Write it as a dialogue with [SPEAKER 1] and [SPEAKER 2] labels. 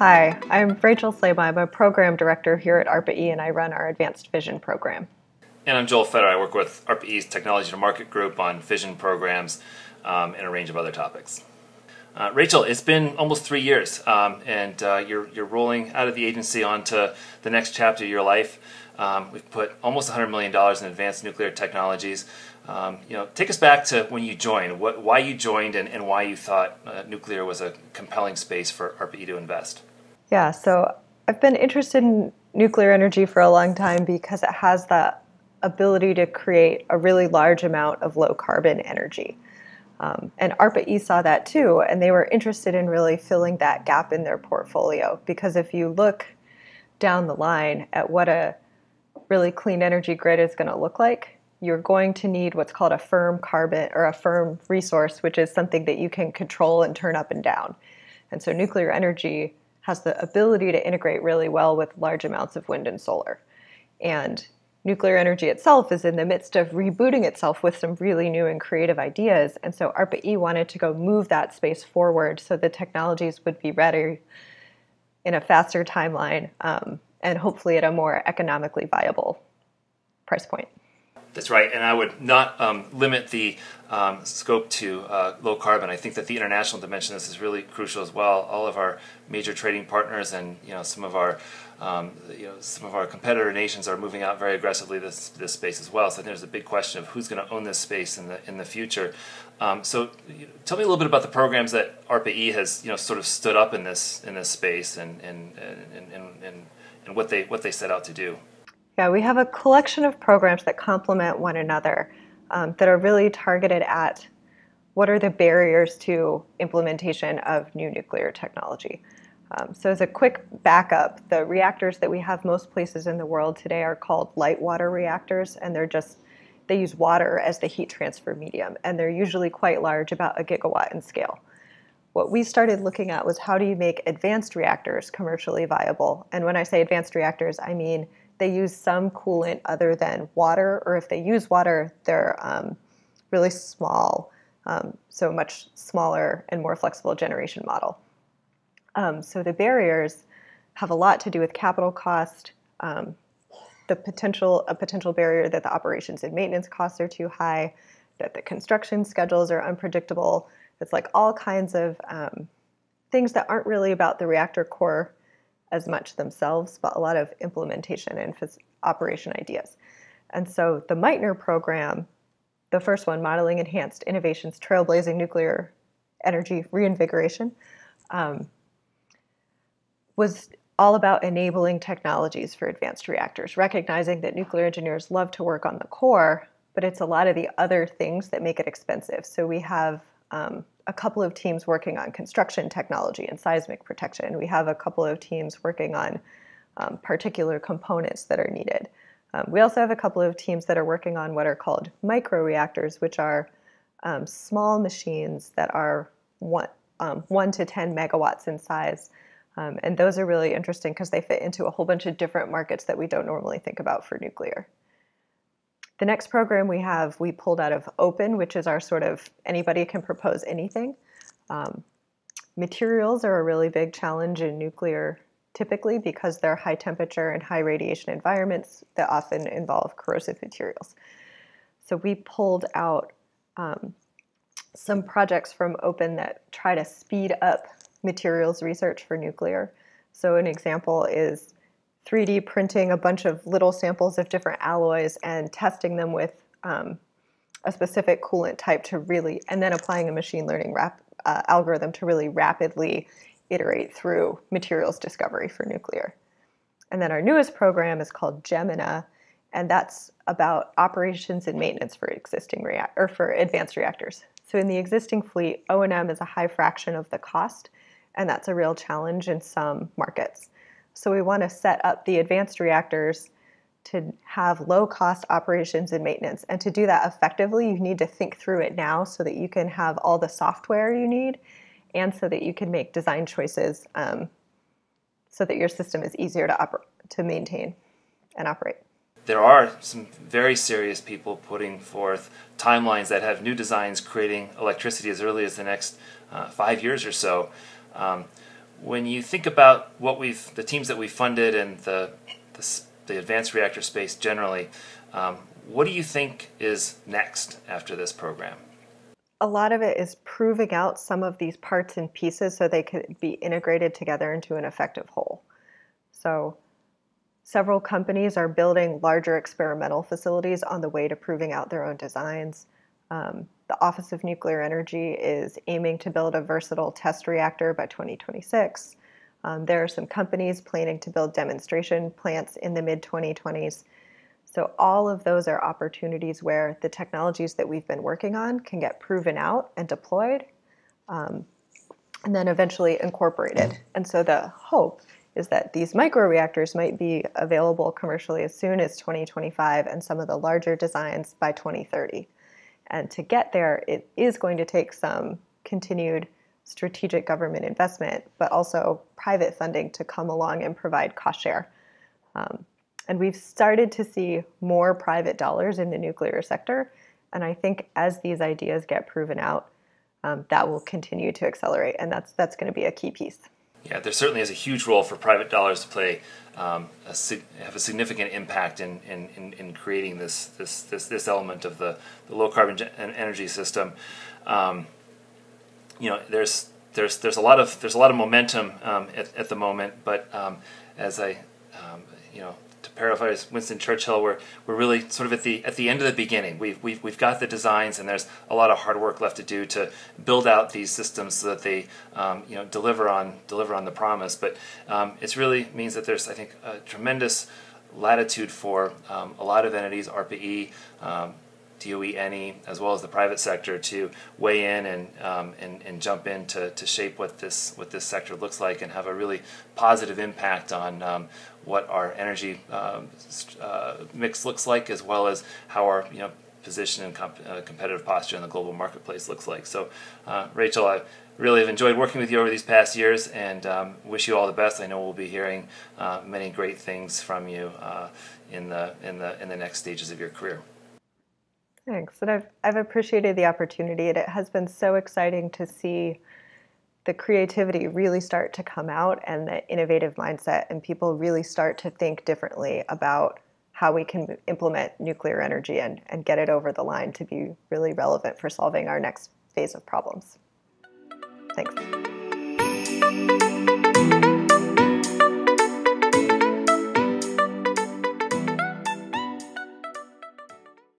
[SPEAKER 1] Hi, I'm Rachel Slaybaugh. I'm a program director here at ARPA-E and I run our Advanced Fission program.
[SPEAKER 2] And I'm Joel Feder. I work with ARPA-E's Technology to Market group on fission programs um, and a range of other topics. Uh, Rachel, it's been almost three years, um, and uh, you're, you're rolling out of the agency onto the next chapter of your life. Um, we've put almost $100 million in advanced nuclear technologies. Um, you know, take us back to when you joined, what, why you joined, and, and why you thought uh, nuclear was a compelling space for ARPA-E to invest.
[SPEAKER 1] Yeah, so I've been interested in nuclear energy for a long time because it has that ability to create a really large amount of low carbon energy. Um, and ARPA-E saw that too, and they were interested in really filling that gap in their portfolio. Because if you look down the line at what a really clean energy grid is going to look like, you're going to need what's called a firm carbon or a firm resource, which is something that you can control and turn up and down. And so nuclear energy has the ability to integrate really well with large amounts of wind and solar. And nuclear energy itself is in the midst of rebooting itself with some really new and creative ideas. And so ARPA-E wanted to go move that space forward so the technologies would be ready in a faster timeline um, and hopefully at a more economically viable price point.
[SPEAKER 2] That's right, and I would not um, limit the um, scope to uh, low carbon. I think that the international dimension of this is really crucial as well. All of our major trading partners and you know some of our um, you know some of our competitor nations are moving out very aggressively this this space as well. So there's a big question of who's going to own this space in the in the future. Um, so you know, tell me a little bit about the programs that ARPA-E has you know sort of stood up in this in this space and and and, and, and, and what they what they set out to do.
[SPEAKER 1] Yeah, we have a collection of programs that complement one another um, that are really targeted at what are the barriers to implementation of new nuclear technology. Um, so as a quick backup, the reactors that we have most places in the world today are called light water reactors, and they're just, they use water as the heat transfer medium, and they're usually quite large, about a gigawatt in scale. What we started looking at was how do you make advanced reactors commercially viable? And when I say advanced reactors, I mean they use some coolant other than water, or if they use water, they're um, really small, um, so much smaller and more flexible generation model. Um, so the barriers have a lot to do with capital cost, um, the potential a potential barrier that the operations and maintenance costs are too high, that the construction schedules are unpredictable. It's like all kinds of um, things that aren't really about the reactor core as much themselves, but a lot of implementation and operation ideas. And so the Meitner program, the first one, Modeling Enhanced Innovations Trailblazing Nuclear Energy Reinvigoration, um, was all about enabling technologies for advanced reactors, recognizing that nuclear engineers love to work on the core, but it's a lot of the other things that make it expensive. So we have um, a couple of teams working on construction technology and seismic protection. We have a couple of teams working on um, particular components that are needed. Um, we also have a couple of teams that are working on what are called microreactors, which are um, small machines that are one, um, one to 10 megawatts in size. Um, and those are really interesting because they fit into a whole bunch of different markets that we don't normally think about for nuclear. The next program we have, we pulled out of Open, which is our sort of anybody can propose anything. Um, materials are a really big challenge in nuclear typically because they're high temperature and high radiation environments that often involve corrosive materials. So we pulled out um, some projects from Open that try to speed up materials research for nuclear. So an example is 3D printing a bunch of little samples of different alloys and testing them with um, a specific coolant type to really, and then applying a machine learning rap, uh, algorithm to really rapidly iterate through materials discovery for nuclear. And then our newest program is called Gemina, and that's about operations and maintenance for existing react or for advanced reactors. So in the existing fleet, O&M is a high fraction of the cost, and that's a real challenge in some markets. So we want to set up the advanced reactors to have low cost operations and maintenance. And to do that effectively, you need to think through it now so that you can have all the software you need and so that you can make design choices um, so that your system is easier to, oper- to maintain and operate.
[SPEAKER 2] There are some very serious people putting forth timelines that have new designs creating electricity as early as the next uh, five years or so. Um, when you think about what we've the teams that we funded and the the, the advanced reactor space generally, um, what do you think is next after this program?
[SPEAKER 1] A lot of it is proving out some of these parts and pieces so they could be integrated together into an effective whole. So, several companies are building larger experimental facilities on the way to proving out their own designs. Um, the Office of Nuclear Energy is aiming to build a versatile test reactor by 2026. Um, there are some companies planning to build demonstration plants in the mid 2020s. So, all of those are opportunities where the technologies that we've been working on can get proven out and deployed, um, and then eventually incorporated. And so, the hope is that these microreactors might be available commercially as soon as 2025 and some of the larger designs by 2030. And to get there, it is going to take some continued strategic government investment, but also private funding to come along and provide cost share. Um, and we've started to see more private dollars in the nuclear sector. And I think as these ideas get proven out, um, that will continue to accelerate. And that's, that's going to be a key piece.
[SPEAKER 2] Yeah, there certainly is a huge role for private dollars to play, um, a, have a significant impact in, in, in, in, creating this, this, this, this element of the, the low carbon energy system. Um, you know, there's there's there's a lot of there's a lot of momentum um, at, at the moment, but um, as I um, you know paraphrase Winston Churchill, we're we're really sort of at the at the end of the beginning. We've we've we've got the designs, and there's a lot of hard work left to do to build out these systems so that they um, you know deliver on deliver on the promise. But um, it really means that there's I think a tremendous latitude for um, a lot of entities, ARPA-E, DOE, NE, as well as the private sector to weigh in and, um, and, and jump in to, to shape what this, what this sector looks like and have a really positive impact on um, what our energy um, uh, mix looks like, as well as how our you know, position and comp- uh, competitive posture in the global marketplace looks like. So, uh, Rachel, I really have enjoyed working with you over these past years and um, wish you all the best. I know we'll be hearing uh, many great things from you uh, in, the, in, the, in the next stages of your career.
[SPEAKER 1] Thanks. And I've, I've appreciated the opportunity, and it has been so exciting to see the creativity really start to come out and the innovative mindset, and people really start to think differently about how we can implement nuclear energy and, and get it over the line to be really relevant for solving our next phase of problems. Thanks.